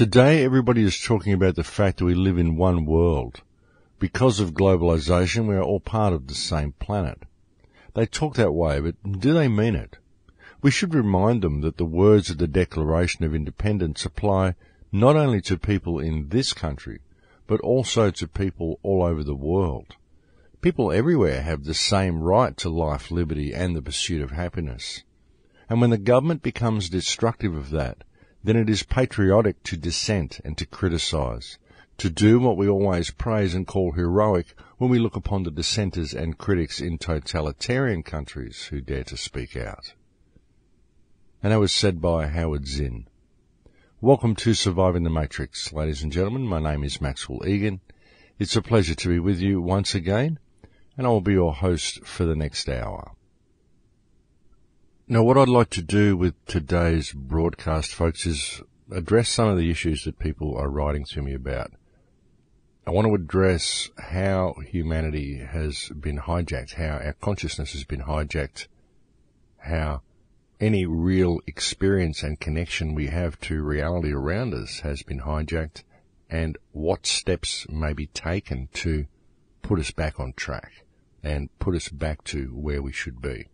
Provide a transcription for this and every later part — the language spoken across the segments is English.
Today, everybody is talking about the fact that we live in one world. Because of globalization, we are all part of the same planet. They talk that way, but do they mean it? We should remind them that the words of the Declaration of Independence apply not only to people in this country, but also to people all over the world. People everywhere have the same right to life, liberty, and the pursuit of happiness. And when the government becomes destructive of that, then it is patriotic to dissent and to criticise, to do what we always praise and call heroic when we look upon the dissenters and critics in totalitarian countries who dare to speak out. And that was said by Howard Zinn. Welcome to Surviving the Matrix, ladies and gentlemen. My name is Maxwell Igan. It's a pleasure to be with you once again, and I will be your host for the next hour. Now, what I'd like to do with today's broadcast, folks, is address some of the issues that people are writing to me about. I want to address how humanity has been hijacked, how our consciousness has been hijacked, how any real experience and connection we have to reality around us has been hijacked, and what steps may be taken to put us back on track and put us back to where we should be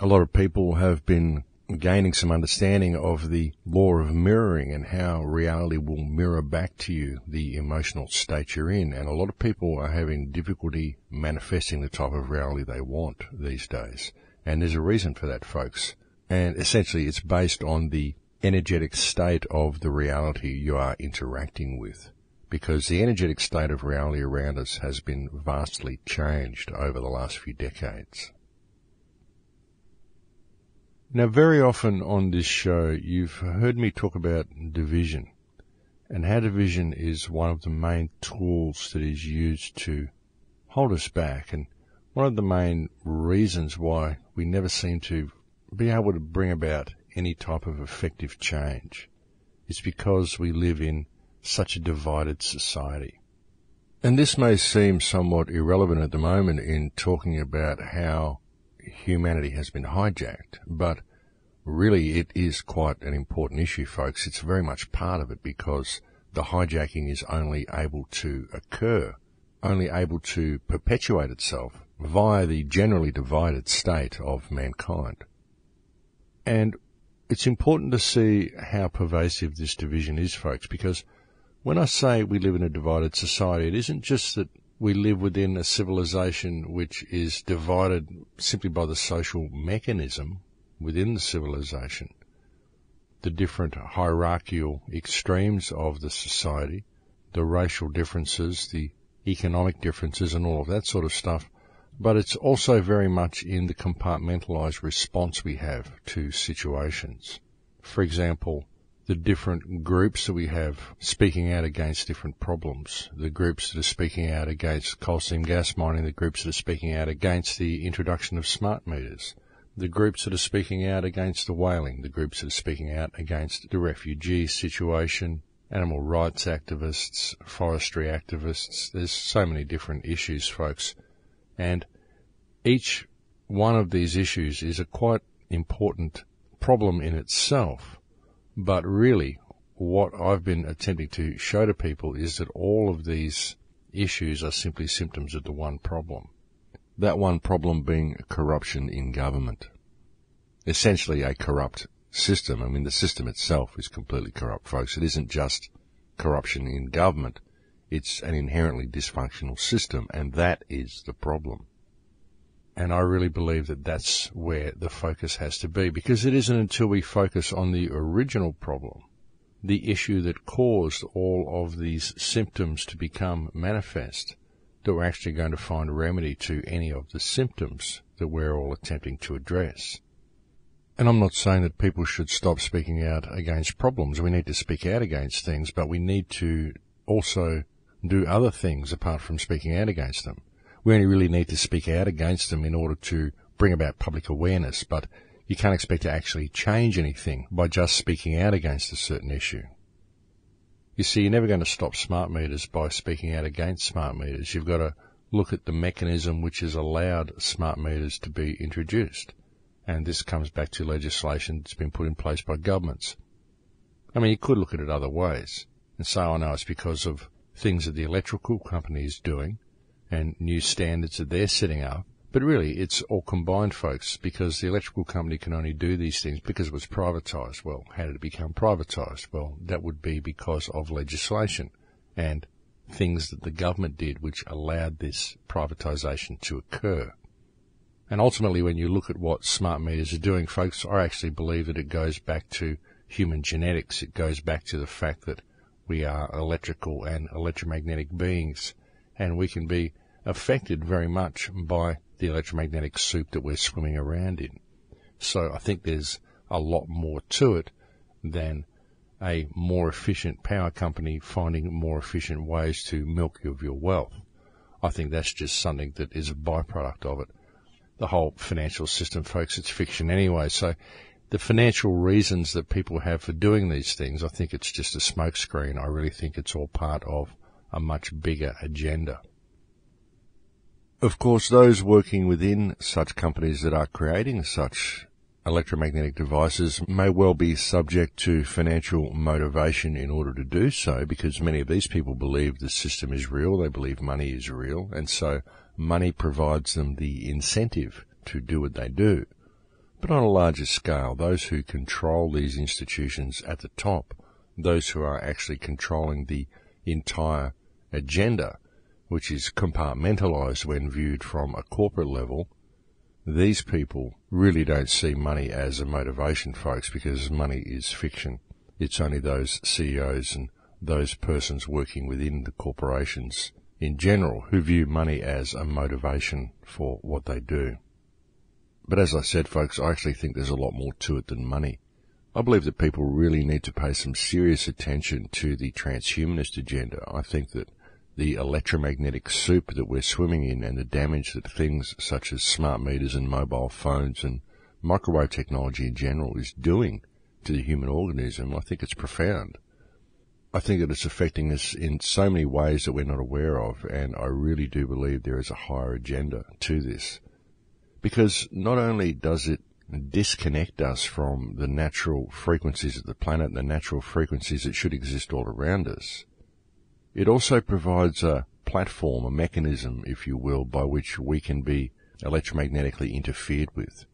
a lot of people have been gaining some understanding of the law of mirroring and how reality will mirror back to you the emotional state you're in. And a lot of people are having difficulty manifesting the type of reality they want these days. And there's a reason for that, folks. And essentially it's based on the energetic state of the reality you are interacting with. Because the energetic state of reality around us has been vastly changed over the last few decades. Now, very often on this show, you've heard me talk about division and how division is one of the main tools that is used to hold us back and one of the main reasons why we never seem to be able to bring about any type of effective change is because we live in such a divided society. And this may seem somewhat irrelevant at the moment in talking about how humanity has been hijacked, but really it is quite an important issue, folks. It's very much part of it because the hijacking is only able to occur, only able to perpetuate itself via the generally divided state of mankind. And it's important to see how pervasive this division is, folks, because when I say we live in a divided society, it isn't just that we live within a civilization which is divided simply by the social mechanism within the civilization, the different hierarchical extremes of the society, the racial differences, the economic differences and all of that sort of stuff. But it's also very much in the compartmentalized response we have to situations. For example, the different groups that we have speaking out against different problems. The groups that are speaking out against coal seam gas mining, the groups that are speaking out against the introduction of smart meters, the groups that are speaking out against the whaling, the groups that are speaking out against the refugee situation, animal rights activists, forestry activists. There's so many different issues, folks. And each one of these issues is a quite important problem in itself. But really, what I've been attempting to show to people is that all of these issues are simply symptoms of the one problem. That one problem being corruption in government. Essentially a corrupt system. I mean, the system itself is completely corrupt, folks. It isn't just corruption in government. It's an inherently dysfunctional system, and that is the problem. And I really believe that that's where the focus has to be because it isn't until we focus on the original problem, the issue that caused all of these symptoms to become manifest, that we're actually going to find a remedy to any of the symptoms that we're all attempting to address. And I'm not saying that people should stop speaking out against problems. We need to speak out against things, but we need to also do other things apart from speaking out against them we only really need to speak out against them in order to bring about public awareness, but you can't expect to actually change anything by just speaking out against a certain issue. You see, you're never going to stop smart meters by speaking out against smart meters. You've got to look at the mechanism which has allowed smart meters to be introduced. And this comes back to legislation that's been put in place by governments. I mean, you could look at it other ways and say, oh no, it's because of things that the electrical company is doing and new standards that they're setting up. But really, it's all combined, folks, because the electrical company can only do these things because it was privatised. Well, how did it become privatised? Well, that would be because of legislation and things that the government did which allowed this privatisation to occur. And ultimately, when you look at what smart meters are doing, folks, I actually believe that it goes back to human genetics. It goes back to the fact that we are electrical and electromagnetic beings, and we can be affected very much by the electromagnetic soup that we're swimming around in. So I think there's a lot more to it than a more efficient power company finding more efficient ways to milk you of your wealth. I think that's just something that is a byproduct of it. The whole financial system, folks, it's fiction anyway. So the financial reasons that people have for doing these things, I think it's just a smokescreen. I really think it's all part of a much bigger agenda. Of course, those working within such companies that are creating such electromagnetic devices may well be subject to financial motivation in order to do so because many of these people believe the system is real, they believe money is real, and so money provides them the incentive to do what they do. But on a larger scale, those who control these institutions at the top, those who are actually controlling the entire agenda, which is compartmentalized when viewed from a corporate level, these people really don't see money as a motivation, folks, because money is fiction. It's only those CEOs and those persons working within the corporations in general who view money as a motivation for what they do. But as I said, folks, I actually think there's a lot more to it than money. I believe that people really need to pay some serious attention to the transhumanist agenda. I think that the electromagnetic soup that we're swimming in and the damage that things such as smart meters and mobile phones and microwave technology in general is doing to the human organism, I think it's profound. I think that it's affecting us in so many ways that we're not aware of, and I really do believe there is a higher agenda to this because not only does it disconnect us from the natural frequencies of the planet and the natural frequencies that should exist all around us, it also provides a platform, a mechanism, if you will, by which we can be electromagnetically interfered with.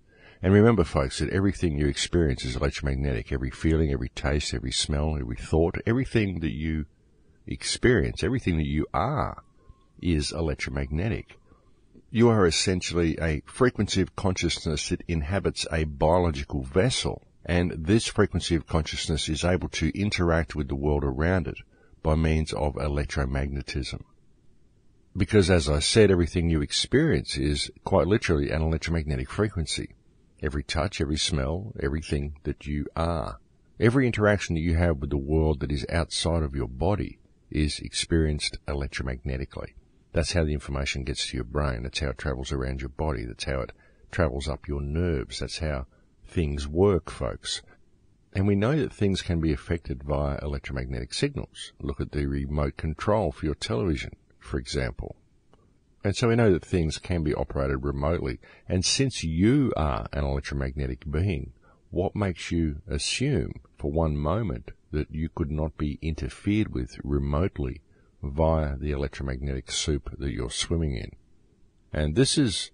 And remember, folks, that everything you experience is electromagnetic. Every feeling, every taste, every smell, every thought, everything that you experience, everything that you are, is electromagnetic you are essentially a frequency of consciousness that inhabits a biological vessel, and this frequency of consciousness is able to interact with the world around it by means of electromagnetism. Because as I said, everything you experience is quite literally an electromagnetic frequency. Every touch, every smell, everything that you are. Every interaction that you have with the world that is outside of your body is experienced electromagnetically. That's how the information gets to your brain. That's how it travels around your body. That's how it travels up your nerves. That's how things work, folks. And we know that things can be affected via electromagnetic signals. Look at the remote control for your television, for example. And so we know that things can be operated remotely. And since you are an electromagnetic being, what makes you assume for one moment that you could not be interfered with remotely via the electromagnetic soup that you're swimming in. And this is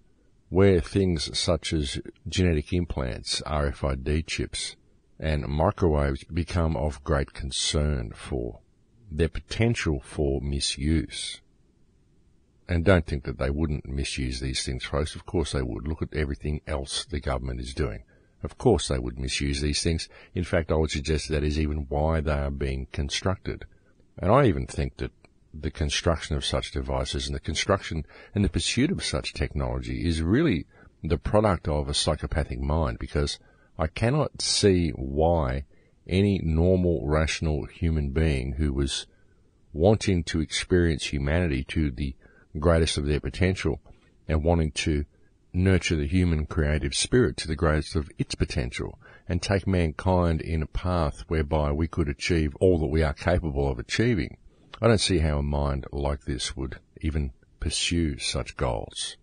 where things such as genetic implants, RFID chips, and microwaves become of great concern for their potential for misuse. And don't think that they wouldn't misuse these things, folks. Of course they would. Look at everything else the government is doing. Of course they would misuse these things. In fact, I would suggest that is even why they are being constructed. And I even think that the construction of such devices and the construction and the pursuit of such technology is really the product of a psychopathic mind because I cannot see why any normal, rational human being who was wanting to experience humanity to the greatest of their potential and wanting to nurture the human creative spirit to the greatest of its potential and take mankind in a path whereby we could achieve all that we are capable of achieving I don't see how a mind like this would even pursue such goals.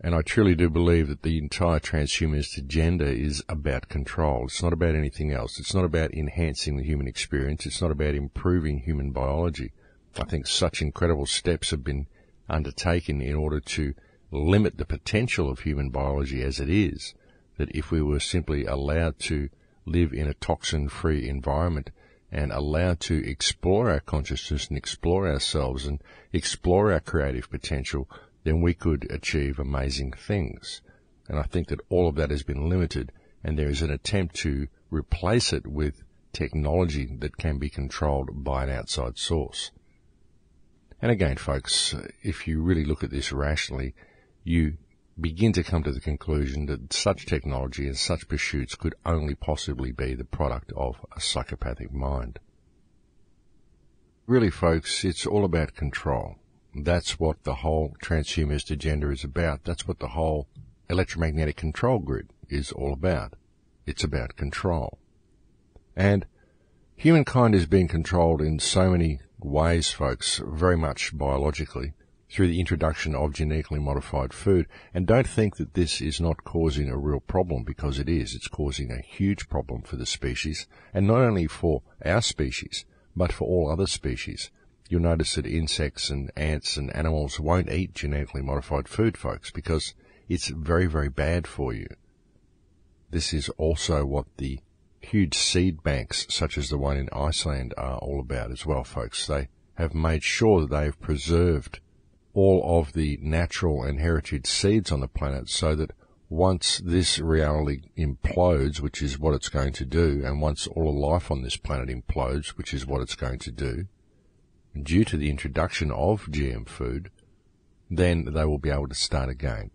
And I truly do believe that the entire transhumanist agenda is about control. It's not about anything else. It's not about enhancing the human experience. It's not about improving human biology. I think such incredible steps have been undertaken in order to limit the potential of human biology as it is, that if we were simply allowed to live in a toxin free environment and allowed to explore our consciousness and explore ourselves and explore our creative potential, then we could achieve amazing things. And I think that all of that has been limited and there is an attempt to replace it with technology that can be controlled by an outside source. And again, folks, if you really look at this rationally, you begin to come to the conclusion that such technology and such pursuits could only possibly be the product of a psychopathic mind. Really, folks, it's all about control. That's what the whole transhumanist agenda is about. That's what the whole electromagnetic control grid is all about. It's about control. And humankind is being controlled in so many ways, folks, very much biologically, through the introduction of genetically modified food. And don't think that this is not causing a real problem because it is. It's causing a huge problem for the species and not only for our species, but for all other species. You'll notice that insects and ants and animals won't eat genetically modified food, folks, because it's very, very bad for you. This is also what the huge seed banks, such as the one in Iceland, are all about as well, folks. They have made sure that they've preserved all of the natural and heritage seeds on the planet so that once this reality implodes, which is what it's going to do, and once all of life on this planet implodes, which is what it's going to do, due to the introduction of GM food, then they will be able to start again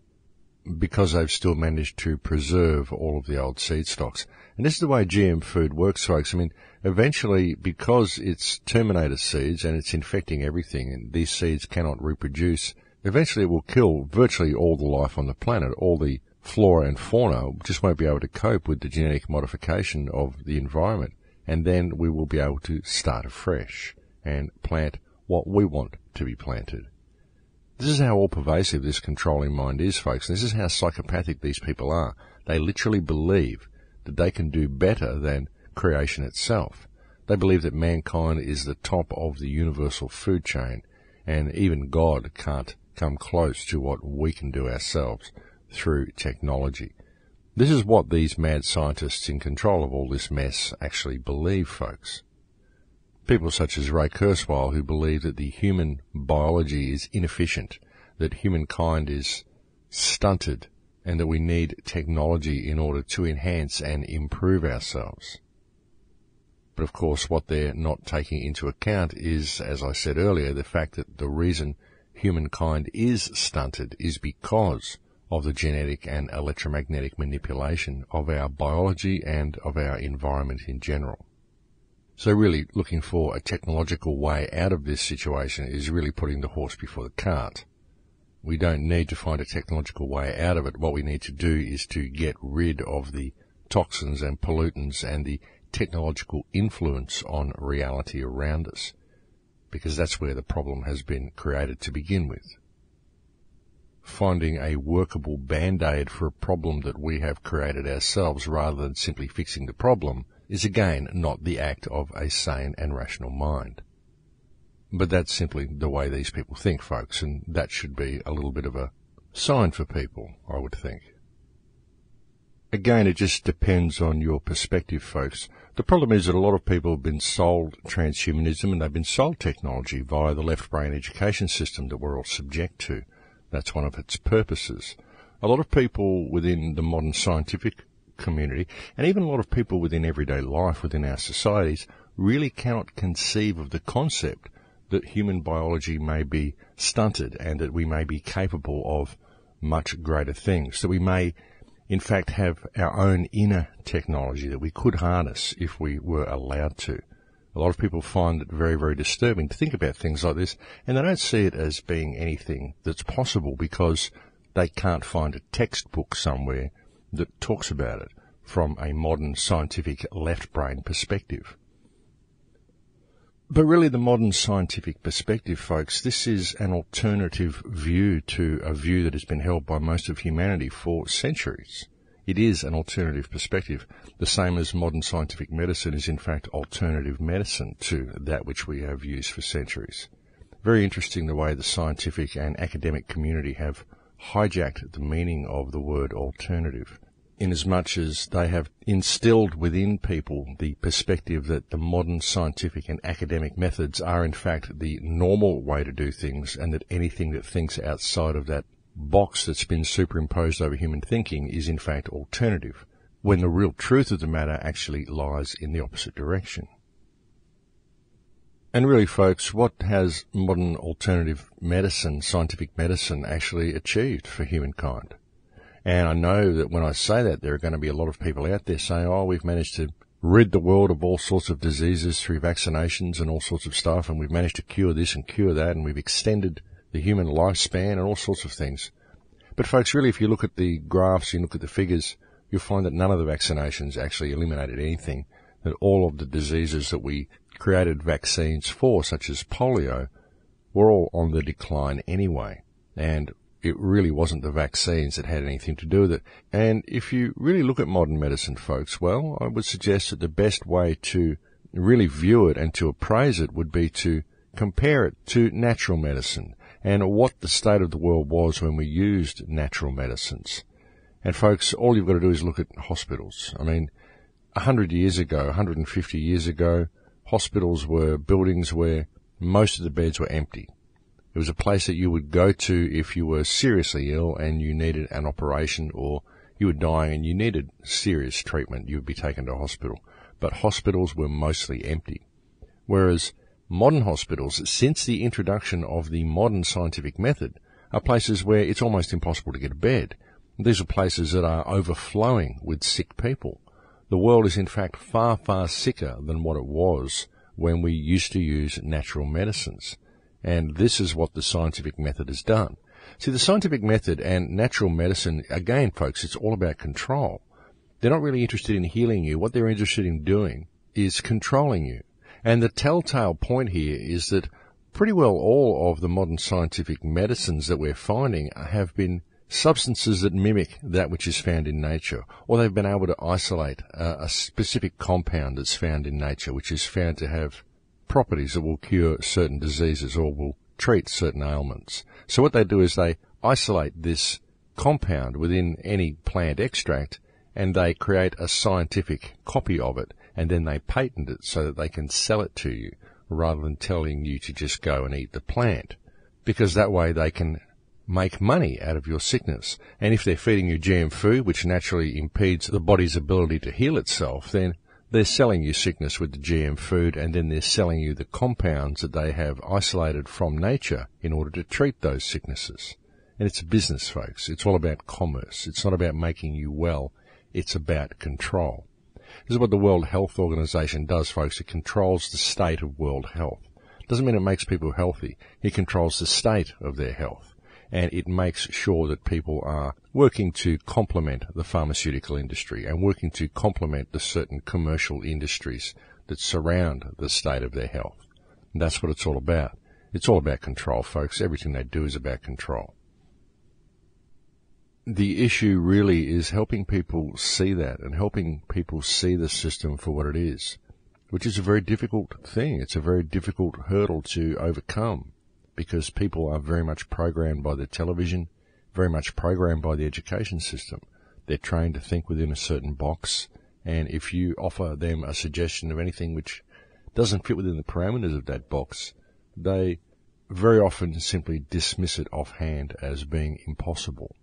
because they've still managed to preserve all of the old seed stocks. And this is the way GM food works, folks. I mean, eventually, because it's terminator seeds and it's infecting everything and these seeds cannot reproduce, eventually it will kill virtually all the life on the planet. All the flora and fauna just won't be able to cope with the genetic modification of the environment. And then we will be able to start afresh and plant what we want to be planted. This is how all pervasive this controlling mind is, folks. This is how psychopathic these people are. They literally believe that they can do better than creation itself. They believe that mankind is the top of the universal food chain, and even God can't come close to what we can do ourselves through technology. This is what these mad scientists in control of all this mess actually believe, folks. People such as Ray Kurzweil who believe that the human biology is inefficient, that humankind is stunted, and that we need technology in order to enhance and improve ourselves. But of course, what they're not taking into account is, as I said earlier, the fact that the reason humankind is stunted is because of the genetic and electromagnetic manipulation of our biology and of our environment in general. So really looking for a technological way out of this situation is really putting the horse before the cart. We don't need to find a technological way out of it. What we need to do is to get rid of the toxins and pollutants and the technological influence on reality around us. Because that's where the problem has been created to begin with. Finding a workable band-aid for a problem that we have created ourselves rather than simply fixing the problem is again not the act of a sane and rational mind. But that's simply the way these people think, folks, and that should be a little bit of a sign for people, I would think. Again, it just depends on your perspective, folks. The problem is that a lot of people have been sold transhumanism and they've been sold technology via the left brain education system that we're all subject to. That's one of its purposes. A lot of people within the modern scientific community, and even a lot of people within everyday life within our societies really cannot conceive of the concept that human biology may be stunted and that we may be capable of much greater things, that we may in fact have our own inner technology that we could harness if we were allowed to. A lot of people find it very, very disturbing to think about things like this, and they don't see it as being anything that's possible because they can't find a textbook somewhere that talks about it from a modern scientific left brain perspective. But really the modern scientific perspective, folks, this is an alternative view to a view that has been held by most of humanity for centuries. It is an alternative perspective, the same as modern scientific medicine is in fact alternative medicine to that which we have used for centuries. Very interesting the way the scientific and academic community have hijacked the meaning of the word alternative inasmuch as they have instilled within people the perspective that the modern scientific and academic methods are in fact the normal way to do things and that anything that thinks outside of that box that's been superimposed over human thinking is in fact alternative, when the real truth of the matter actually lies in the opposite direction. And really, folks, what has modern alternative medicine, scientific medicine, actually achieved for humankind? And I know that when I say that, there are going to be a lot of people out there saying, oh, we've managed to rid the world of all sorts of diseases through vaccinations and all sorts of stuff, and we've managed to cure this and cure that, and we've extended the human lifespan and all sorts of things. But folks, really, if you look at the graphs, you look at the figures, you'll find that none of the vaccinations actually eliminated anything, that all of the diseases that we created vaccines for, such as polio, were all on the decline anyway. And it really wasn't the vaccines that had anything to do with it. And if you really look at modern medicine, folks, well, I would suggest that the best way to really view it and to appraise it would be to compare it to natural medicine and what the state of the world was when we used natural medicines. And folks, all you've got to do is look at hospitals. I mean, a hundred years ago, 150 years ago, hospitals were buildings where most of the beds were empty. It was a place that you would go to if you were seriously ill and you needed an operation or you were dying and you needed serious treatment. You would be taken to hospital. But hospitals were mostly empty. Whereas modern hospitals, since the introduction of the modern scientific method, are places where it's almost impossible to get a bed. These are places that are overflowing with sick people. The world is in fact far, far sicker than what it was when we used to use natural medicines. And this is what the scientific method has done. See, the scientific method and natural medicine, again, folks, it's all about control. They're not really interested in healing you. What they're interested in doing is controlling you. And the telltale point here is that pretty well all of the modern scientific medicines that we're finding have been substances that mimic that which is found in nature, or they've been able to isolate a, a specific compound that's found in nature, which is found to have properties that will cure certain diseases or will treat certain ailments. So what they do is they isolate this compound within any plant extract and they create a scientific copy of it and then they patent it so that they can sell it to you rather than telling you to just go and eat the plant. Because that way they can make money out of your sickness. And if they're feeding you GM food, which naturally impedes the body's ability to heal itself, then they're selling you sickness with the GM food and then they're selling you the compounds that they have isolated from nature in order to treat those sicknesses. And it's a business, folks. It's all about commerce. It's not about making you well. It's about control. This is what the World Health Organization does, folks. It controls the state of world health. Doesn't mean it makes people healthy. It controls the state of their health and it makes sure that people are working to complement the pharmaceutical industry and working to complement the certain commercial industries that surround the state of their health. And that's what it's all about. It's all about control, folks. Everything they do is about control. The issue really is helping people see that and helping people see the system for what it is, which is a very difficult thing. It's a very difficult hurdle to overcome because people are very much programmed by the television, very much programmed by the education system. They're trained to think within a certain box, and if you offer them a suggestion of anything which doesn't fit within the parameters of that box, they very often simply dismiss it offhand as being impossible.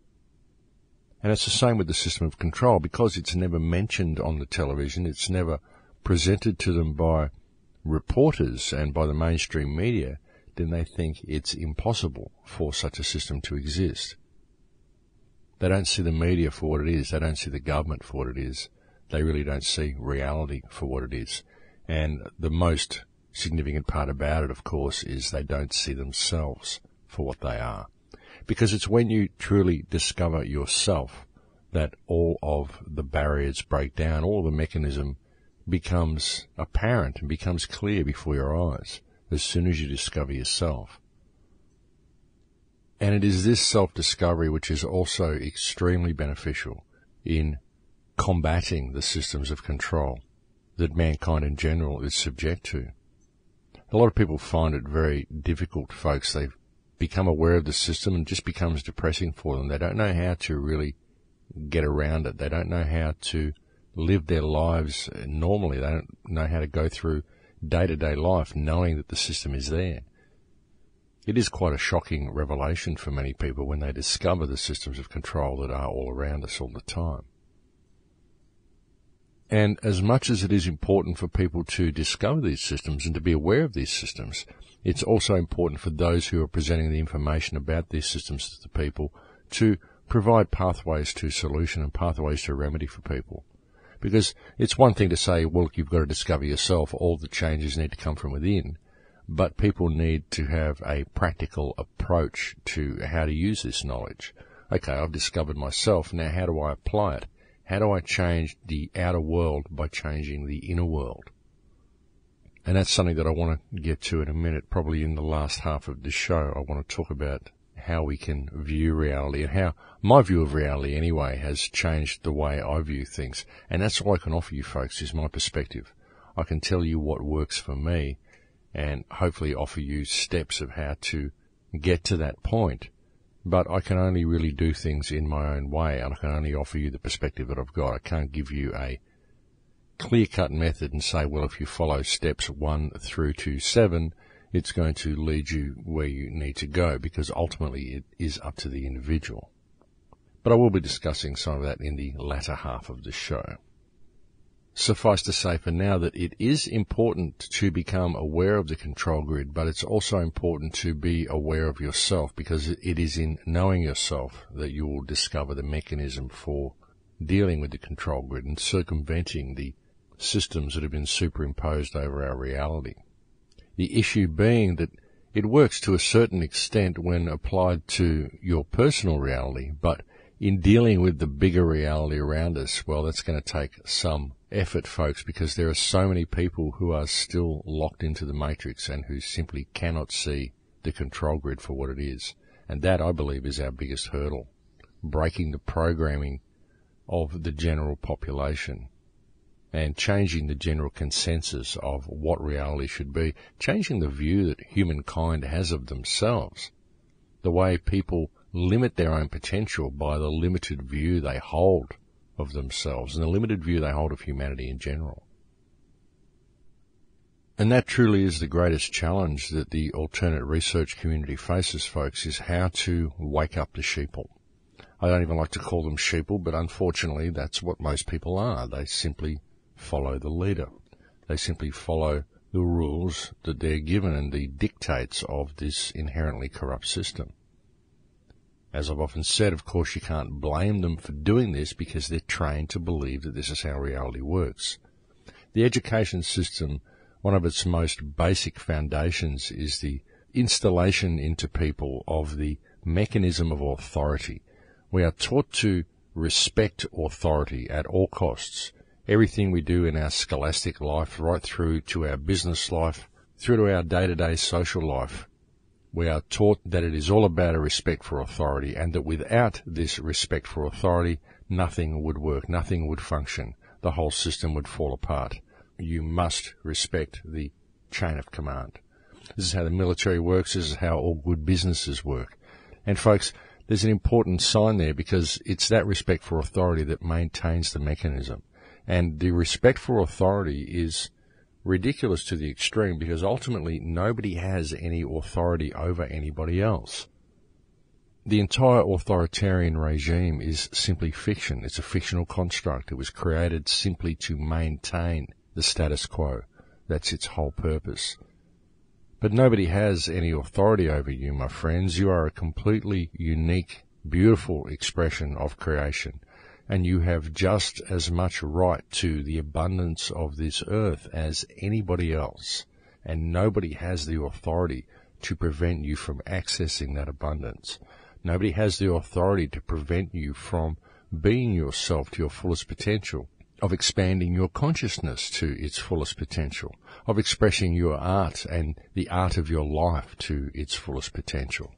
And it's the same with the system of control. Because it's never mentioned on the television, it's never presented to them by reporters and by the mainstream media, then they think it's impossible for such a system to exist. They don't see the media for what it is. They don't see the government for what it is. They really don't see reality for what it is. And the most significant part about it, of course, is they don't see themselves for what they are. Because it's when you truly discover yourself that all of the barriers break down, all the mechanism becomes apparent and becomes clear before your eyes. As soon as you discover yourself. And it is this self-discovery which is also extremely beneficial in combating the systems of control that mankind in general is subject to. A lot of people find it very difficult, folks. They become aware of the system and just becomes depressing for them. They don't know how to really get around it. They don't know how to live their lives normally. They don't know how to go through day to day life knowing that the system is there. It is quite a shocking revelation for many people when they discover the systems of control that are all around us all the time. And as much as it is important for people to discover these systems and to be aware of these systems, it's also important for those who are presenting the information about these systems to the people to provide pathways to solution and pathways to remedy for people. Because it's one thing to say, well, you've got to discover yourself, all the changes need to come from within, but people need to have a practical approach to how to use this knowledge. Okay, I've discovered myself, now how do I apply it? How do I change the outer world by changing the inner world? And that's something that I want to get to in a minute, probably in the last half of the show. I want to talk about how we can view reality and how my view of reality anyway has changed the way I view things. And that's all I can offer you folks is my perspective. I can tell you what works for me and hopefully offer you steps of how to get to that point. But I can only really do things in my own way and I can only offer you the perspective that I've got. I can't give you a clear cut method and say, well, if you follow steps one through to seven, it's going to lead you where you need to go because ultimately it is up to the individual. But I will be discussing some of that in the latter half of the show. Suffice to say for now that it is important to become aware of the control grid, but it's also important to be aware of yourself because it is in knowing yourself that you will discover the mechanism for dealing with the control grid and circumventing the systems that have been superimposed over our reality. The issue being that it works to a certain extent when applied to your personal reality, but in dealing with the bigger reality around us, well, that's going to take some effort, folks, because there are so many people who are still locked into the matrix and who simply cannot see the control grid for what it is. And that, I believe, is our biggest hurdle. Breaking the programming of the general population and changing the general consensus of what reality should be, changing the view that humankind has of themselves, the way people limit their own potential by the limited view they hold of themselves and the limited view they hold of humanity in general. And that truly is the greatest challenge that the alternate research community faces, folks, is how to wake up the sheeple. I don't even like to call them sheeple, but unfortunately that's what most people are. They simply follow the leader. They simply follow the rules that they're given and the dictates of this inherently corrupt system. As I've often said, of course, you can't blame them for doing this because they're trained to believe that this is how reality works. The education system, one of its most basic foundations is the installation into people of the mechanism of authority. We are taught to respect authority at all costs everything we do in our scholastic life, right through to our business life, through to our day to day social life. We are taught that it is all about a respect for authority and that without this respect for authority, nothing would work, nothing would function. The whole system would fall apart. You must respect the chain of command. This is how the military works. This is how all good businesses work. And folks, there's an important sign there because it's that respect for authority that maintains the mechanism. And the respect for authority is ridiculous to the extreme because ultimately nobody has any authority over anybody else. The entire authoritarian regime is simply fiction. It's a fictional construct. It was created simply to maintain the status quo. That's its whole purpose. But nobody has any authority over you, my friends. You are a completely unique, beautiful expression of creation and you have just as much right to the abundance of this earth as anybody else, and nobody has the authority to prevent you from accessing that abundance. Nobody has the authority to prevent you from being yourself to your fullest potential. of expanding your consciousness to its fullest potential, of expressing your art and the art of your life to its fullest potential.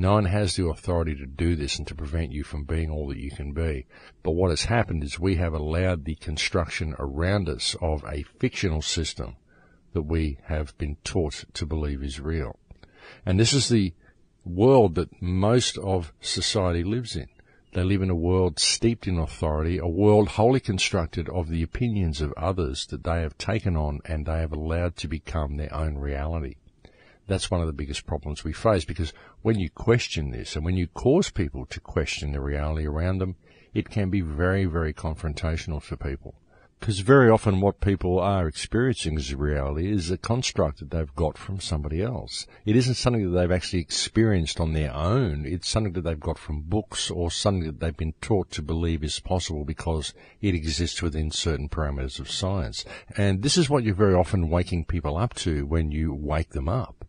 No one has the authority to do this and to prevent you from being all that you can be. But what has happened is we have allowed the construction around us of a fictional system that we have been taught to believe is real. And this is the world that most of society lives in. They live in a world steeped in authority, a world wholly constructed of the opinions of others that they have taken on and they have allowed to become their own reality. That's one of the biggest problems we face because when you question this and when you cause people to question the reality around them, it can be very, very confrontational for people. Because very often what people are experiencing as reality is a construct that they've got from somebody else. It isn't something that they've actually experienced on their own. It's something that they've got from books or something that they've been taught to believe is possible because it exists within certain parameters of science. And this is what you're very often waking people up to when you wake them up.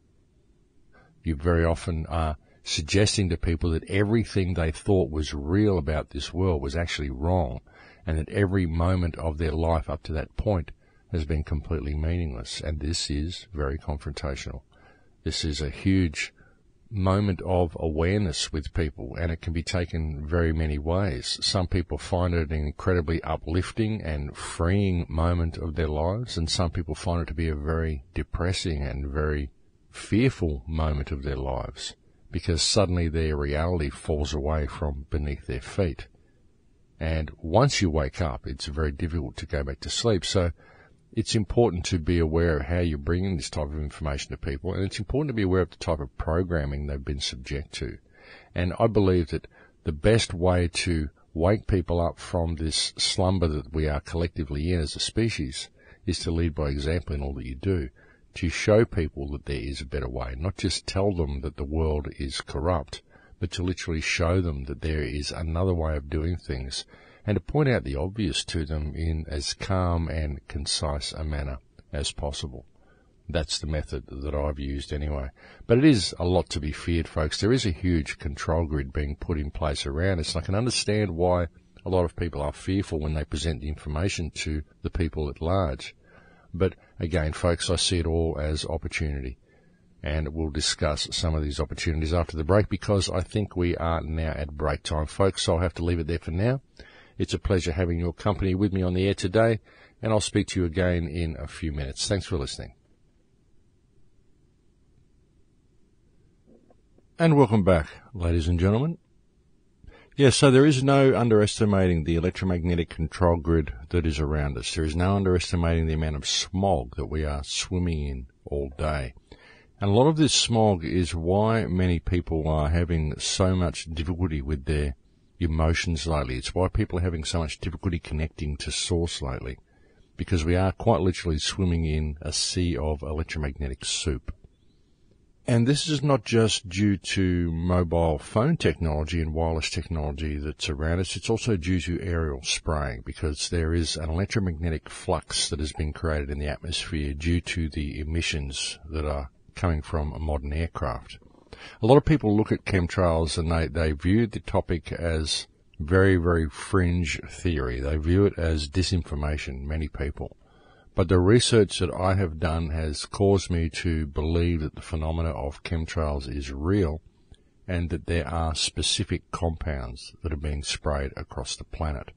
You very often are suggesting to people that everything they thought was real about this world was actually wrong and that every moment of their life up to that point has been completely meaningless. And this is very confrontational. This is a huge moment of awareness with people and it can be taken very many ways. Some people find it an incredibly uplifting and freeing moment of their lives and some people find it to be a very depressing and very fearful moment of their lives because suddenly their reality falls away from beneath their feet. And once you wake up, it's very difficult to go back to sleep. So it's important to be aware of how you're bringing this type of information to people. And it's important to be aware of the type of programming they've been subject to. And I believe that the best way to wake people up from this slumber that we are collectively in as a species is to lead by example in all that you do. To show people that there is a better way, not just tell them that the world is corrupt, but to literally show them that there is another way of doing things and to point out the obvious to them in as calm and concise a manner as possible. That's the method that I've used anyway. But it is a lot to be feared, folks. There is a huge control grid being put in place around us. And I can understand why a lot of people are fearful when they present the information to the people at large. But again, folks, I see it all as opportunity and we'll discuss some of these opportunities after the break because I think we are now at break time, folks. So I'll have to leave it there for now. It's a pleasure having your company with me on the air today, and I'll speak to you again in a few minutes. Thanks for listening. And welcome back, ladies and gentlemen. Yes, so there is no underestimating the electromagnetic control grid that is around us. There is no underestimating the amount of smog that we are swimming in all day. And a lot of this smog is why many people are having so much difficulty with their emotions lately. It's why people are having so much difficulty connecting to source lately. Because we are quite literally swimming in a sea of electromagnetic soup. And this is not just due to mobile phone technology and wireless technology that's around us, it's also due to aerial spraying because there is an electromagnetic flux that has been created in the atmosphere due to the emissions that are coming from a modern aircraft. A lot of people look at chemtrails and they, they view the topic as very, very fringe theory. They view it as disinformation, many people. But the research that I have done has caused me to believe that the phenomena of chemtrails is real and that there are specific compounds that are being sprayed across the planet.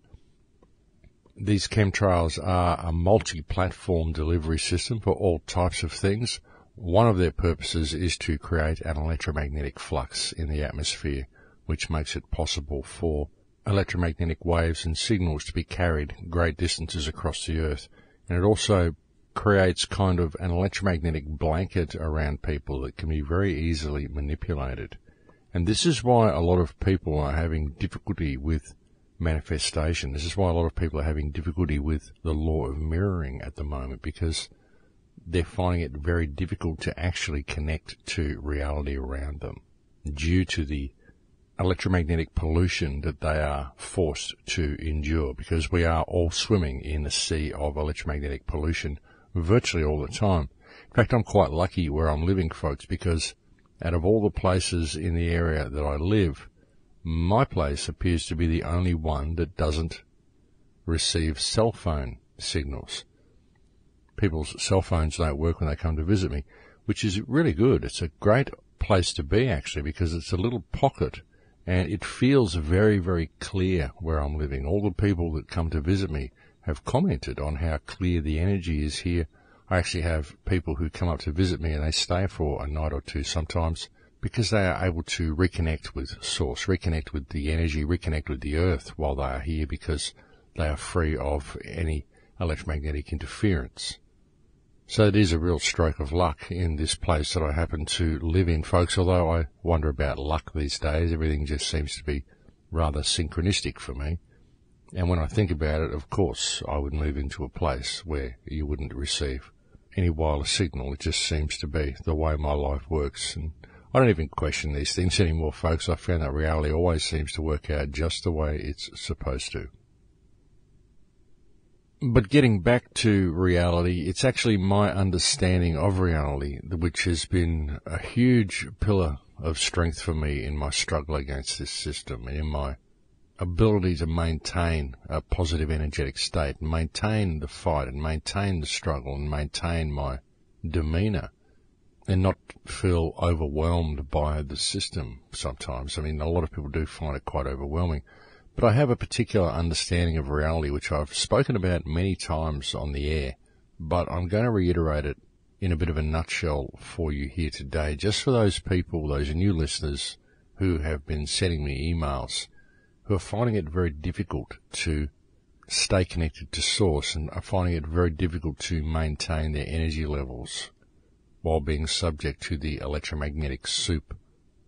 These chemtrails are a multi-platform delivery system for all types of things, one of their purposes is to create an electromagnetic flux in the atmosphere, which makes it possible for electromagnetic waves and signals to be carried great distances across the earth. And it also creates kind of an electromagnetic blanket around people that can be very easily manipulated. And this is why a lot of people are having difficulty with manifestation. This is why a lot of people are having difficulty with the law of mirroring at the moment because they're finding it very difficult to actually connect to reality around them due to the electromagnetic pollution that they are forced to endure because we are all swimming in a sea of electromagnetic pollution virtually all the time. In fact, I'm quite lucky where I'm living, folks, because out of all the places in the area that I live, my place appears to be the only one that doesn't receive cell phone signals. People's cell phones don't work when they come to visit me, which is really good. It's a great place to be actually because it's a little pocket and it feels very, very clear where I'm living. All the people that come to visit me have commented on how clear the energy is here. I actually have people who come up to visit me and they stay for a night or two sometimes because they are able to reconnect with source, reconnect with the energy, reconnect with the earth while they are here because they are free of any electromagnetic interference. So it is a real stroke of luck in this place that I happen to live in, folks, although I wonder about luck these days. Everything just seems to be rather synchronistic for me. And when I think about it, of course, I would move into a place where you wouldn't receive any wireless signal. It just seems to be the way my life works. And I don't even question these things anymore, folks. I found that reality always seems to work out just the way it's supposed to. But getting back to reality, it's actually my understanding of reality which has been a huge pillar of strength for me in my struggle against this system and in my ability to maintain a positive energetic state and maintain the fight and maintain the struggle and maintain my demeanor and not feel overwhelmed by the system sometimes. I mean, a lot of people do find it quite overwhelming. But I have a particular understanding of reality which I've spoken about many times on the air, but I'm going to reiterate it in a bit of a nutshell for you here today, just for those people, those new listeners who have been sending me emails, who are finding it very difficult to stay connected to source and are finding it very difficult to maintain their energy levels while being subject to the electromagnetic soup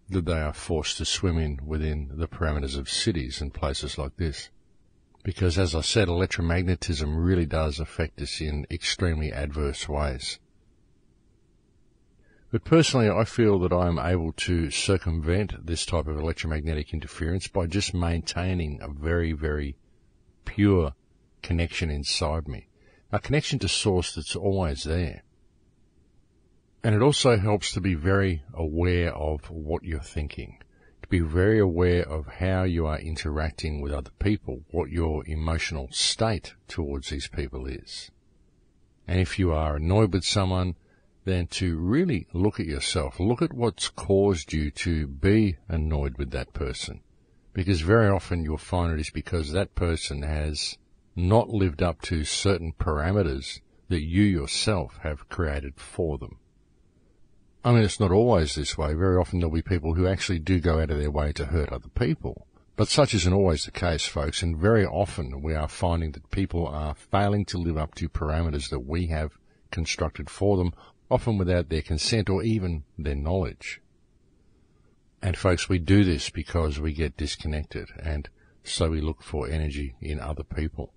that they are forced to swim in within the parameters of cities and places like this. Because as I said, electromagnetism really does affect us in extremely adverse ways. But personally, I feel that I am able to circumvent this type of electromagnetic interference by just maintaining a very, very pure connection inside me. A connection to source that's always there. And it also helps to be very aware of what you're thinking, to be very aware of how you are interacting with other people, what your emotional state towards these people is. And if you are annoyed with someone, then to really look at yourself, look at what's caused you to be annoyed with that person. Because very often you'll find it is because that person has not lived up to certain parameters that you yourself have created for them. I mean, it's not always this way. Very often there'll be people who actually do go out of their way to hurt other people. But such isn't always the case, folks, and very often we are finding that people are failing to live up to parameters that we have constructed for them, often without their consent or even their knowledge. And folks, we do this because we get disconnected and so we look for energy in other people.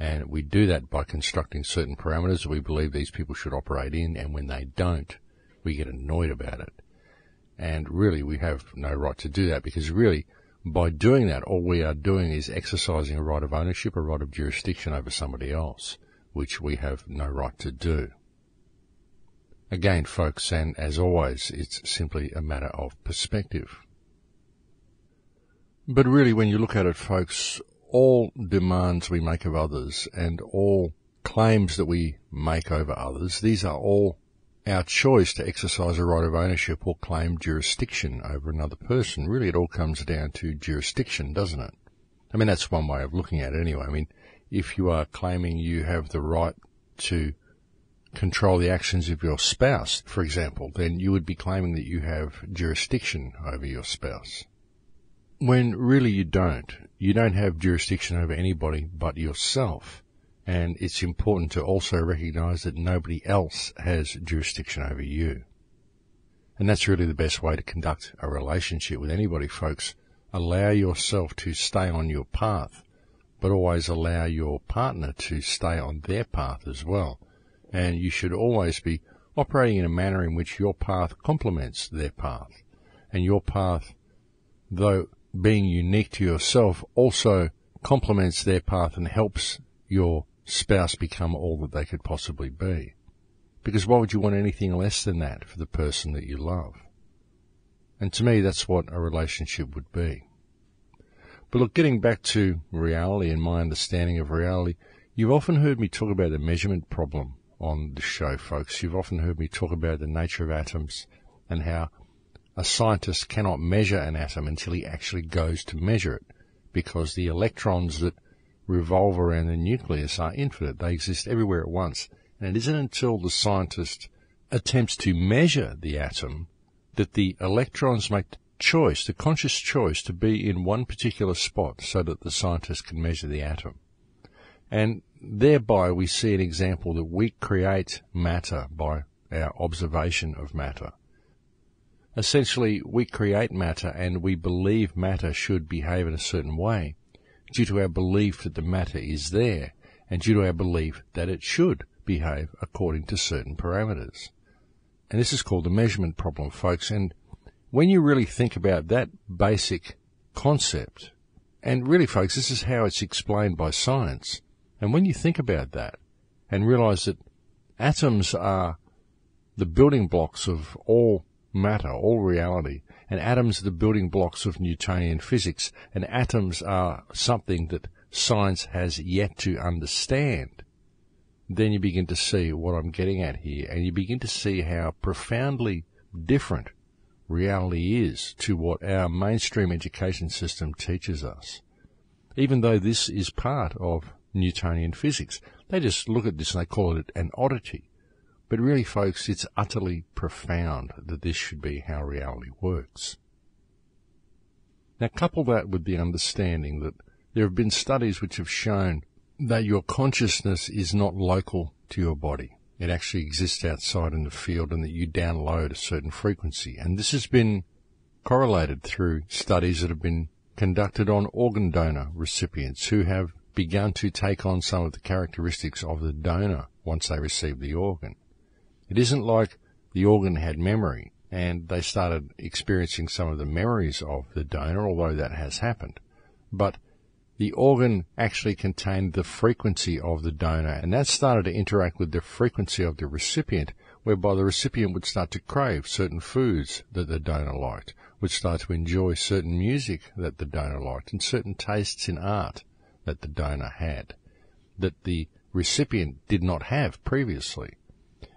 And we do that by constructing certain parameters that we believe these people should operate in, and when they don't, we get annoyed about it. And really, we have no right to do that because really, by doing that, all we are doing is exercising a right of ownership, a right of jurisdiction over somebody else, which we have no right to do. Again, folks, and as always, it's simply a matter of perspective. But really, when you look at it, folks, all demands we make of others and all claims that we make over others, these are all our choice to exercise a right of ownership or claim jurisdiction over another person. Really, it all comes down to jurisdiction, doesn't it? I mean, that's one way of looking at it anyway. I mean, if you are claiming you have the right to control the actions of your spouse, for example, then you would be claiming that you have jurisdiction over your spouse. When really you don't. You don't have jurisdiction over anybody but yourself and it's important to also recognize that nobody else has jurisdiction over you. And that's really the best way to conduct a relationship with anybody, folks. Allow yourself to stay on your path, but always allow your partner to stay on their path as well. And you should always be operating in a manner in which your path complements their path. And your path, though being unique to yourself, also complements their path and helps your spouse become all that they could possibly be. Because why would you want anything less than that for the person that you love? And to me, that's what a relationship would be. But look, getting back to reality and my understanding of reality, you've often heard me talk about the measurement problem on the show, folks. You've often heard me talk about the nature of atoms and how a scientist cannot measure an atom until he actually goes to measure it because the electrons that revolve around the nucleus are infinite. They exist everywhere at once. And it isn't until the scientist attempts to measure the atom that the electrons make the choice, the conscious choice to be in one particular spot so that the scientist can measure the atom. And thereby we see an example that we create matter by our observation of matter. Essentially, we create matter and we believe matter should behave in a certain way due to our belief that the matter is there and due to our belief that it should behave according to certain parameters. And this is called the measurement problem, folks. And when you really think about that basic concept, and really, folks, this is how it's explained by science. And when you think about that and realize that atoms are the building blocks of all matter, all reality, and atoms are the building blocks of Newtonian physics, and atoms are something that science has yet to understand, then you begin to see what I'm getting at here, and you begin to see how profoundly different reality is to what our mainstream education system teaches us. Even though this is part of Newtonian physics, they just look at this and they call it an oddity. But really, folks, it's utterly profound that this should be how reality works. Now, couple that with the understanding that there have been studies which have shown that your consciousness is not local to your body. It actually exists outside in the field and that you download a certain frequency. And this has been correlated through studies that have been conducted on organ donor recipients who have begun to take on some of the characteristics of the donor once they receive the organ. It isn't like the organ had memory and they started experiencing some of the memories of the donor, although that has happened. But the organ actually contained the frequency of the donor, and that started to interact with the frequency of the recipient, whereby the recipient would start to crave certain foods that the donor liked, would start to enjoy certain music that the donor liked, and certain tastes in art that the donor had, that the recipient did not have previously.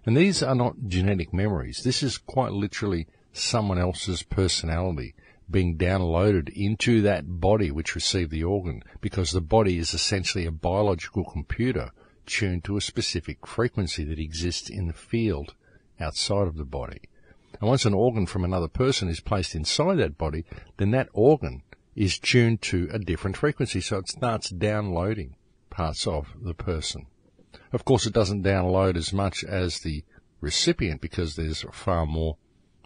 And these are not genetic memories. This is quite literally someone else's personality being downloaded into that body which received the organ because the body is essentially a biological computer tuned to a specific frequency that exists in the field outside of the body. And once an organ from another person is placed inside that body, then that organ is tuned to a different frequency. So it starts downloading parts of the person. Of course, it doesn't download as much as the recipient because there's far more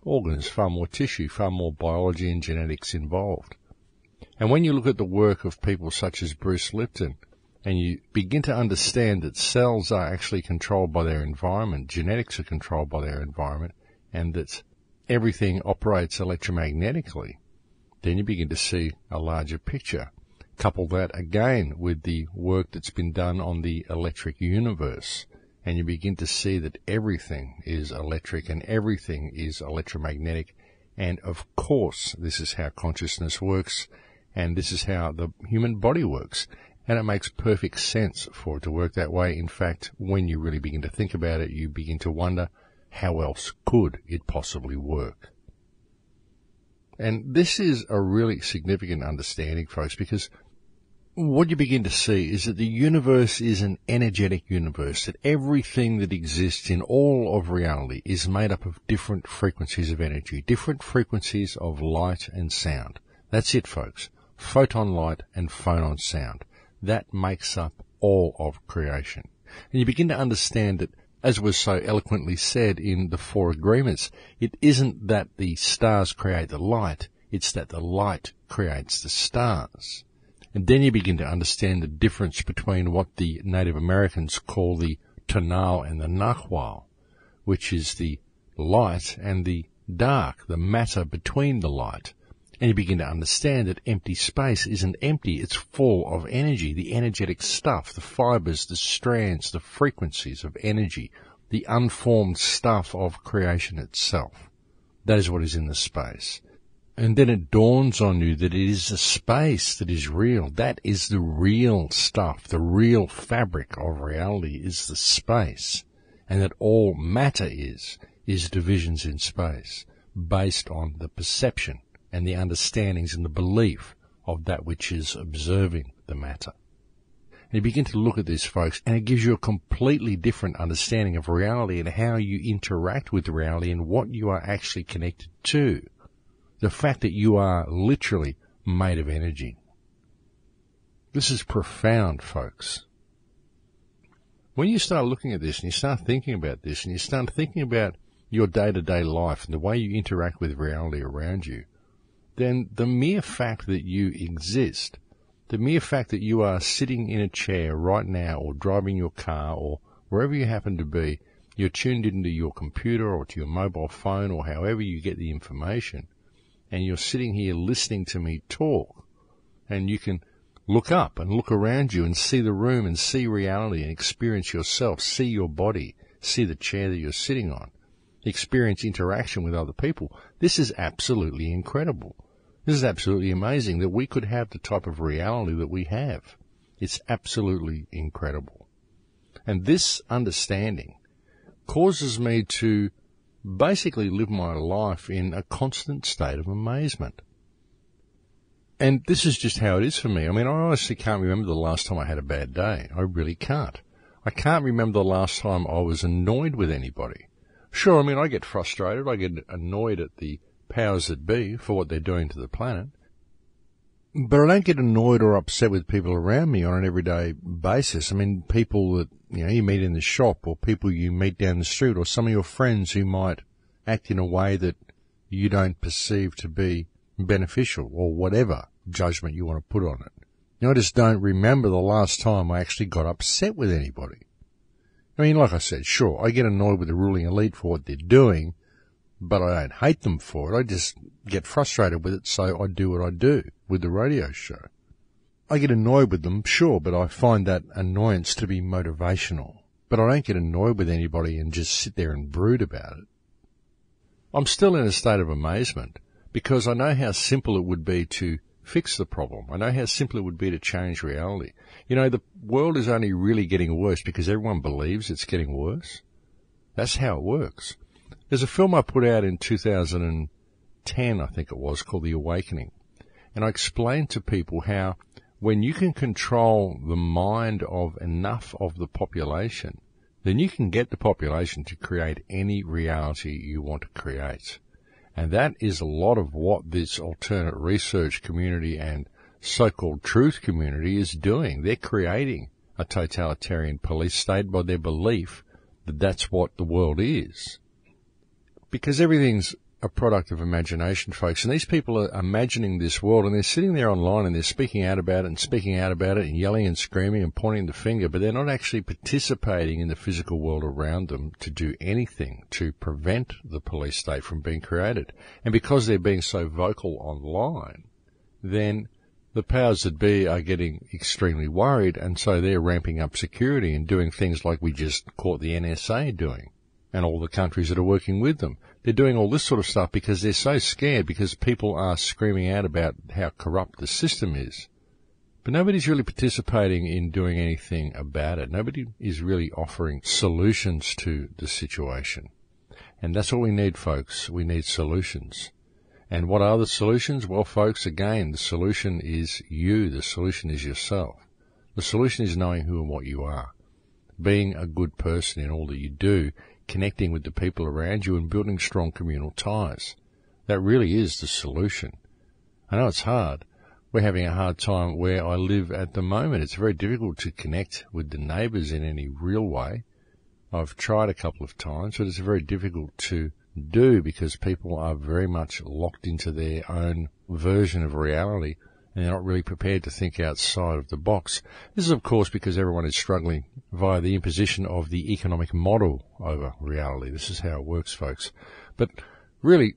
organs, far more tissue, far more biology and genetics involved. And when you look at the work of people such as Bruce Lipton, and you begin to understand that cells are actually controlled by their environment, genetics are controlled by their environment, and that everything operates electromagnetically, then you begin to see a larger picture. Couple that again with the work that's been done on the electric universe, and you begin to see that everything is electric and everything is electromagnetic. And of course, this is how consciousness works, and this is how the human body works. And it makes perfect sense for it to work that way. In fact, when you really begin to think about it, you begin to wonder how else could it possibly work? And this is a really significant understanding, folks, because what you begin to see is that the universe is an energetic universe, that everything that exists in all of reality is made up of different frequencies of energy, different frequencies of light and sound. That's it, folks. Photon light and phonon sound. That makes up all of creation. And you begin to understand that, as was so eloquently said in the Four Agreements, it isn't that the stars create the light, it's that the light creates the stars. And then you begin to understand the difference between what the Native Americans call the tonal and the nahual, which is the light and the dark, the matter between the light. And you begin to understand that empty space isn't empty, it's full of energy, the energetic stuff, the fibers, the strands, the frequencies of energy, the unformed stuff of creation itself. That is what is in the space. And then it dawns on you that it is a space that is real. That is the real stuff. The real fabric of reality is the space. And that all matter is, is divisions in space based on the perception and the understandings and the belief of that which is observing the matter. And you begin to look at this, folks, and it gives you a completely different understanding of reality and how you interact with reality and what you are actually connected to. The fact that you are literally made of energy. This is profound, folks. When you start looking at this and you start thinking about this and you start thinking about your day to day life and the way you interact with reality around you, then the mere fact that you exist, the mere fact that you are sitting in a chair right now or driving your car or wherever you happen to be, you're tuned into your computer or to your mobile phone or however you get the information, and you're sitting here listening to me talk, and you can look up and look around you and see the room and see reality and experience yourself, see your body, see the chair that you're sitting on, experience interaction with other people. This is absolutely incredible. This is absolutely amazing that we could have the type of reality that we have. It's absolutely incredible. And this understanding causes me to basically live my life in a constant state of amazement. And this is just how it is for me. I mean, I honestly can't remember the last time I had a bad day. I really can't. I can't remember the last time I was annoyed with anybody. Sure, I mean, I get frustrated. I get annoyed at the powers that be for what they're doing to the planet. But I don't get annoyed or upset with people around me on an everyday basis. I mean, people that, you know, you meet in the shop or people you meet down the street or some of your friends who might act in a way that you don't perceive to be beneficial or whatever judgment you want to put on it. You know, I just don't remember the last time I actually got upset with anybody. I mean, like I said, sure, I get annoyed with the ruling elite for what they're doing, but I don't hate them for it. I just get frustrated with it, so I do what I do with the radio show. I get annoyed with them, sure, but I find that annoyance to be motivational. But I don't get annoyed with anybody and just sit there and brood about it. I'm still in a state of amazement because I know how simple it would be to fix the problem. I know how simple it would be to change reality. You know, the world is only really getting worse because everyone believes it's getting worse. That's how it works. There's a film I put out in 2010, I think it was, called The Awakening. And I explained to people how when you can control the mind of enough of the population, then you can get the population to create any reality you want to create. And that is a lot of what this alternate research community and so-called truth community is doing. They're creating a totalitarian police state by their belief that that's what the world is because everything's a product of imagination, folks. And these people are imagining this world and they're sitting there online and they're speaking out about it and speaking out about it and yelling and screaming and pointing the finger, but they're not actually participating in the physical world around them to do anything to prevent the police state from being created. And because they're being so vocal online, then the powers that be are getting extremely worried and so they're ramping up security and doing things like we just caught the NSA doing and all the countries that are working with them. They're doing all this sort of stuff because they're so scared because people are screaming out about how corrupt the system is. But nobody's really participating in doing anything about it. Nobody is really offering solutions to the situation. And that's what we need, folks. We need solutions. And what are the solutions? Well, folks, again, the solution is you. The solution is yourself. The solution is knowing who and what you are. Being a good person in all that you do connecting with the people around you and building strong communal ties. That really is the solution. I know it's hard. We're having a hard time where I live at the moment. It's very difficult to connect with the neighbours in any real way. I've tried a couple of times, but it's very difficult to do because people are very much locked into their own version of reality and they're not really prepared to think outside of the box. This is, of course, because everyone is struggling via the imposition of the economic model over reality. This is how it works, folks. But really,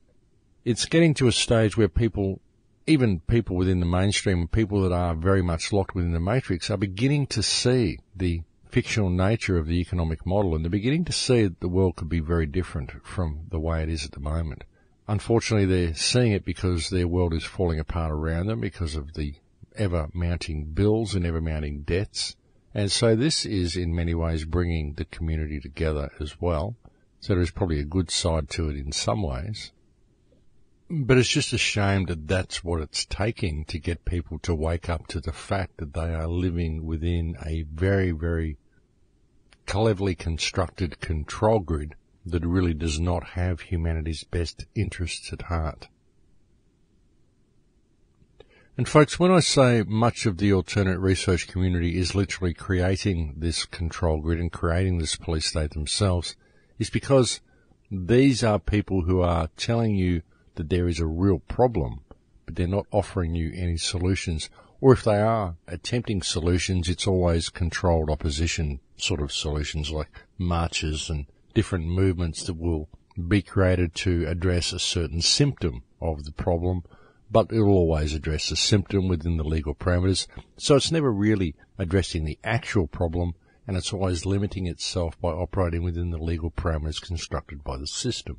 it's getting to a stage where people, even people within the mainstream, people that are very much locked within the matrix, are beginning to see the fictional nature of the economic model and they're beginning to see that the world could be very different from the way it is at the moment. Unfortunately they're seeing it because their world is falling apart around them because of the ever mounting bills and ever mounting debts. And so this is in many ways bringing the community together as well. So there is probably a good side to it in some ways. But it's just a shame that that's what it's taking to get people to wake up to the fact that they are living within a very, very cleverly constructed control grid that really does not have humanity's best interests at heart. And folks, when I say much of the alternate research community is literally creating this control grid and creating this police state themselves, is because these are people who are telling you that there is a real problem, but they're not offering you any solutions. Or if they are attempting solutions, it's always controlled opposition sort of solutions like marches and different movements that will be created to address a certain symptom of the problem, but it will always address the symptom within the legal parameters. So it's never really addressing the actual problem, and it's always limiting itself by operating within the legal parameters constructed by the system.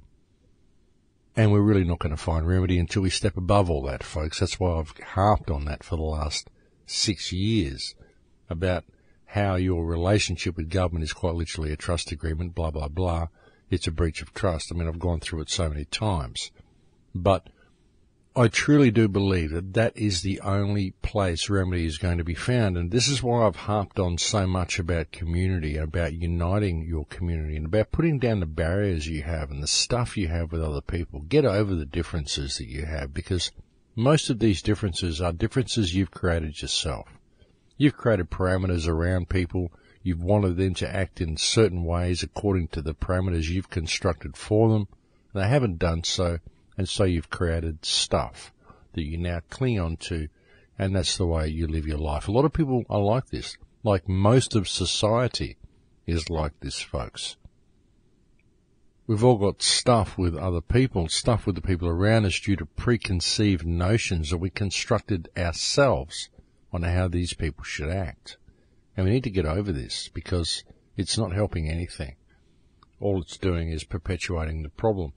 And we're really not going to find remedy until we step above all that, folks. That's why I've harped on that for the last six years about how your relationship with government is quite literally a trust agreement, blah, blah, blah. It's a breach of trust. I mean, I've gone through it so many times. But I truly do believe that that is the only place remedy is going to be found. And this is why I've harped on so much about community and about uniting your community and about putting down the barriers you have and the stuff you have with other people. Get over the differences that you have because most of these differences are differences you've created yourself. You've created parameters around people. You've wanted them to act in certain ways according to the parameters you've constructed for them. They haven't done so and so you've created stuff that you now cling on to, and that's the way you live your life. A lot of people are like this. Like most of society is like this, folks. We've all got stuff with other people, stuff with the people around us due to preconceived notions that we constructed ourselves on how these people should act. And we need to get over this because it's not helping anything. All it's doing is perpetuating the problem.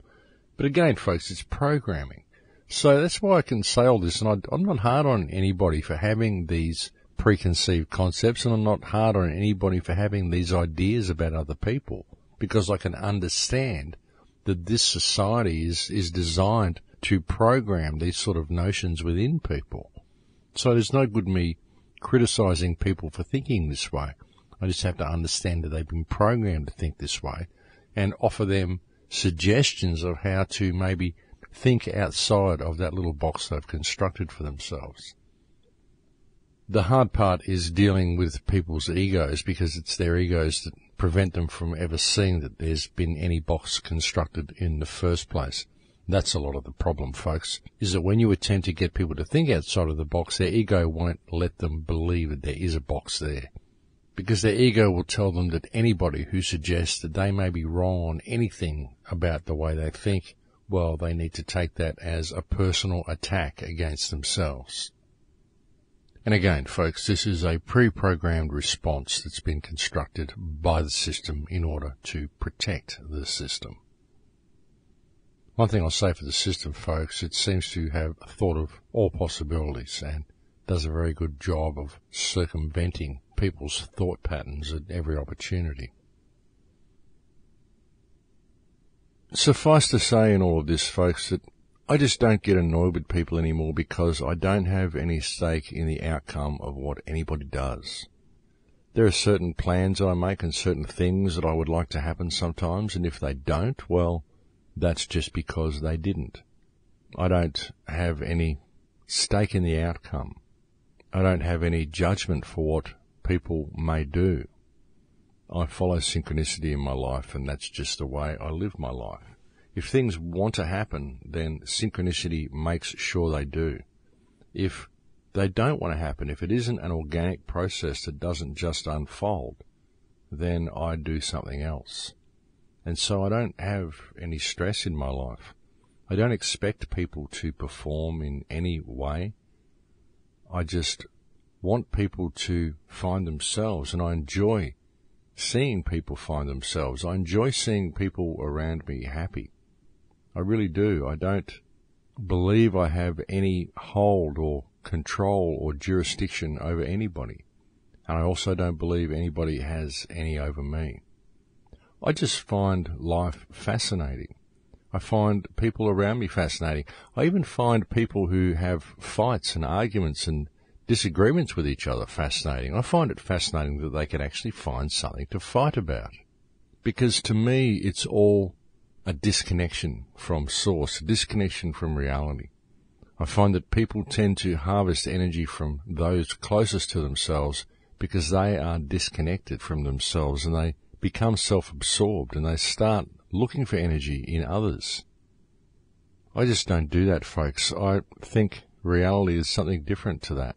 But again, folks, it's programming. So that's why I can say all this, and I, I'm not hard on anybody for having these preconceived concepts, and I'm not hard on anybody for having these ideas about other people, because I can understand that this society is, is designed to program these sort of notions within people. So there's no good me criticizing people for thinking this way. I just have to understand that they've been programmed to think this way and offer them suggestions of how to maybe think outside of that little box they've constructed for themselves. The hard part is dealing with people's egos because it's their egos that prevent them from ever seeing that there's been any box constructed in the first place. That's a lot of the problem, folks, is that when you attempt to get people to think outside of the box, their ego won't let them believe that there is a box there because their ego will tell them that anybody who suggests that they may be wrong on anything about the way they think, well, they need to take that as a personal attack against themselves. And again, folks, this is a pre-programmed response that's been constructed by the system in order to protect the system. One thing I'll say for the system, folks, it seems to have thought of all possibilities and does a very good job of circumventing people's thought patterns at every opportunity. Suffice to say in all of this, folks, that I just don't get annoyed with people anymore because I don't have any stake in the outcome of what anybody does. There are certain plans that I make and certain things that I would like to happen sometimes, and if they don't, well, that's just because they didn't. I don't have any stake in the outcome. I don't have any judgment for what people may do. I follow synchronicity in my life, and that's just the way I live my life. If things want to happen, then synchronicity makes sure they do. If they don't want to happen, if it isn't an organic process that doesn't just unfold, then I do something else. And so I don't have any stress in my life. I don't expect people to perform in any way. I just want people to find themselves, and I enjoy seeing people find themselves. I enjoy seeing people around me happy. I really do. I don't believe I have any hold or control or jurisdiction over anybody. And I also don't believe anybody has any over me. I just find life fascinating. I find people around me fascinating. I even find people who have fights and arguments and disagreements with each other fascinating. I find it fascinating that they can actually find something to fight about. Because to me, it's all a disconnection from source, a disconnection from reality. I find that people tend to harvest energy from those closest to themselves because they are disconnected from themselves and they become self-absorbed and they start looking for energy in others. I just don't do that, folks. I think reality is something different to that.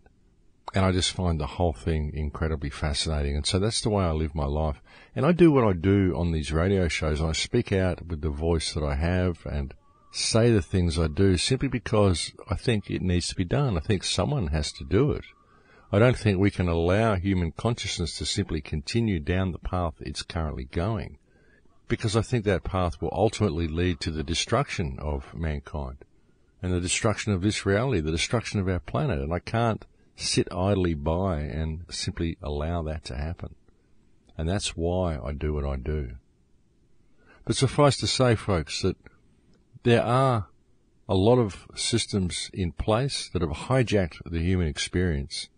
And I just find the whole thing incredibly fascinating. And so that's the way I live my life. And I do what I do on these radio shows. I speak out with the voice that I have and say the things I do simply because I think it needs to be done. I think someone has to do it. I don't think we can allow human consciousness to simply continue down the path it's currently going because I think that path will ultimately lead to the destruction of mankind and the destruction of this reality, the destruction of our planet. And I can't sit idly by and simply allow that to happen. And that's why I do what I do. But suffice to say, folks, that there are a lot of systems in place that have hijacked the human experience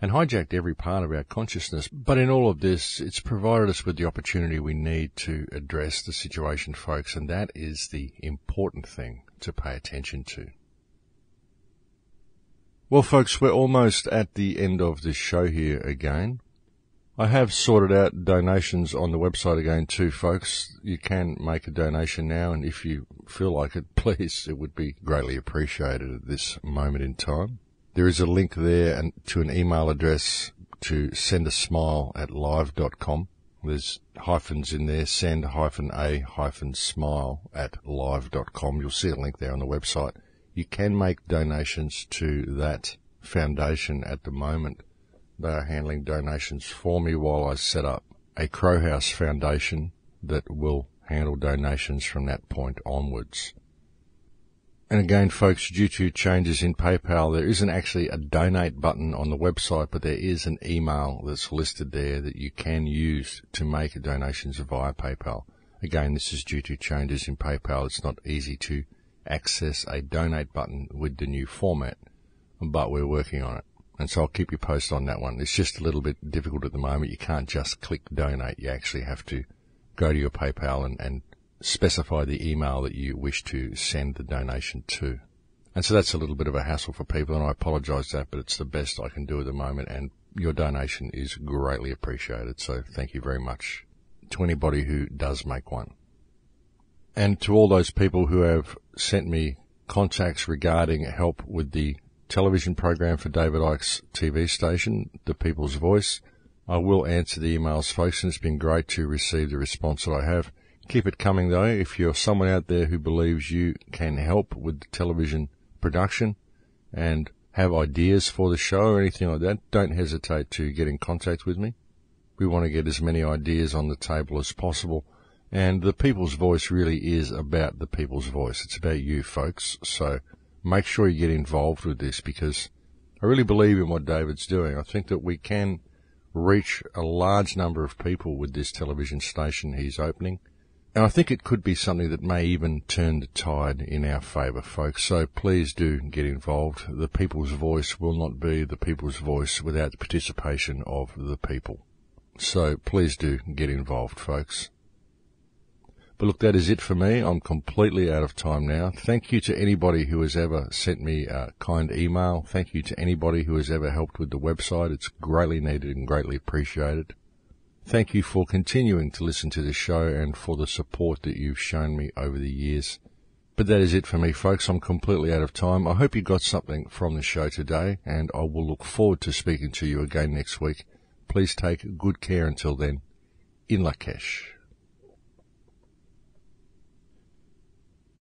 and hijacked every part of our consciousness. But in all of this, it's provided us with the opportunity we need to address the situation, folks, and that is the important thing to pay attention to. Well, folks, we're almost at the end of this show here again. I have sorted out donations on the website again too, folks. You can make a donation now, and if you feel like it, please, it would be greatly appreciated at this moment in time. There is a link there and to an email address to send a smile at live.com. There's hyphens in there, send hyphen a hyphen smile at live.com. You'll see a link there on the website. You can make donations to that foundation at the moment. They are handling donations for me while I set up a Crowhouse Foundation that will handle donations from that point onwards. And again, folks, due to changes in PayPal, there isn't actually a donate button on the website, but there is an email that's listed there that you can use to make donations via PayPal. Again, this is due to changes in PayPal. It's not easy to access a donate button with the new format, but we're working on it. And so I'll keep you posted on that one. It's just a little bit difficult at the moment. You can't just click donate. You actually have to go to your PayPal and, and specify the email that you wish to send the donation to. And so that's a little bit of a hassle for people, and I apologise that, but it's the best I can do at the moment, and your donation is greatly appreciated. So thank you very much to anybody who does make one. And to all those people who have sent me contacts regarding help with the television program for David Icke's TV station, The People's Voice, I will answer the emails, folks, and it's been great to receive the response that I have. Keep it coming though. If you're someone out there who believes you can help with the television production and have ideas for the show or anything like that, don't hesitate to get in contact with me. We want to get as many ideas on the table as possible and the people's voice really is about the people's voice. It's about you folks. So make sure you get involved with this because I really believe in what David's doing. I think that we can reach a large number of people with this television station he's opening. And I think it could be something that may even turn the tide in our favour, folks. So please do get involved. The people's voice will not be the people's voice without the participation of the people. So please do get involved, folks. But look, that is it for me. I'm completely out of time now. Thank you to anybody who has ever sent me a kind email. Thank you to anybody who has ever helped with the website. It's greatly needed and greatly appreciated. Thank you for continuing to listen to the show and for the support that you've shown me over the years. But that is it for me, folks. I'm completely out of time. I hope you got something from the show today, and I will look forward to speaking to you again next week. Please take good care until then. In Lakesh.